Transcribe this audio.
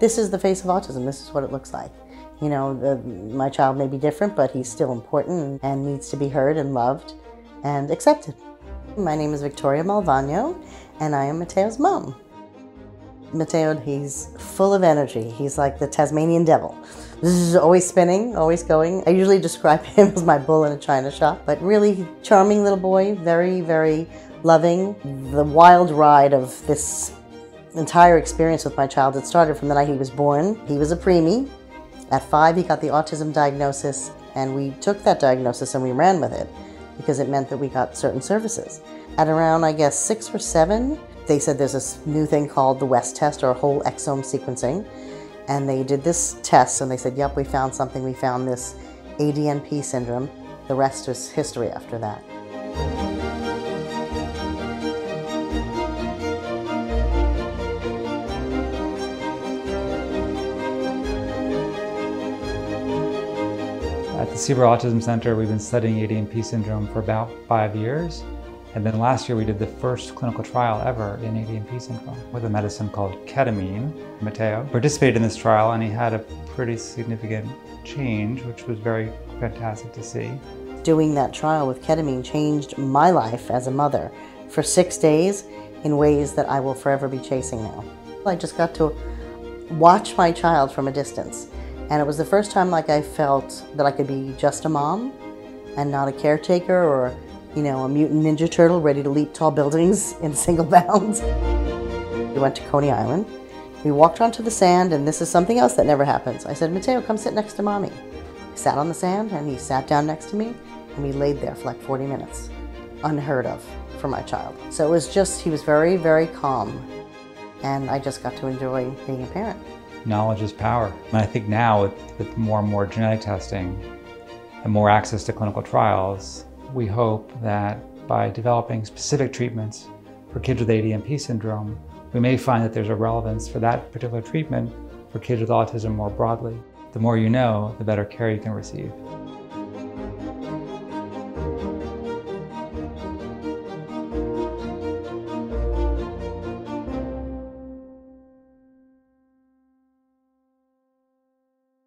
this is the face of autism, this is what it looks like. You know, the, my child may be different, but he's still important and needs to be heard and loved and accepted. My name is Victoria Malvano, and I am Mateo's mom. Mateo, he's full of energy. He's like the Tasmanian devil. This is always spinning, always going. I usually describe him as my bull in a china shop, but really charming little boy, very, very loving. The wild ride of this entire experience with my child, it started from the night he was born. He was a preemie. At five, he got the autism diagnosis, and we took that diagnosis and we ran with it because it meant that we got certain services. At around, I guess, six or seven, they said there's this new thing called the WES test or whole exome sequencing. And they did this test and they said, yep, we found something. We found this ADNP syndrome. The rest is history after that. At the Seaver Autism Center, we've been studying ADNP syndrome for about five years. And then last year we did the first clinical trial ever in ADNP syndrome with a medicine called ketamine. Mateo participated in this trial and he had a pretty significant change, which was very fantastic to see. Doing that trial with ketamine changed my life as a mother for six days in ways that I will forever be chasing now. I just got to watch my child from a distance and it was the first time like I felt that I could be just a mom and not a caretaker or, you know, a mutant ninja turtle ready to leap tall buildings in single bounds. We went to Coney Island. We walked onto the sand and this is something else that never happens. I said, Mateo, come sit next to mommy. He sat on the sand and he sat down next to me and we laid there for like 40 minutes. Unheard of for my child. So it was just, he was very, very calm and I just got to enjoy being a parent knowledge is power. And I think now with, with more and more genetic testing and more access to clinical trials, we hope that by developing specific treatments for kids with ADNP syndrome, we may find that there's a relevance for that particular treatment for kids with autism more broadly. The more you know, the better care you can receive.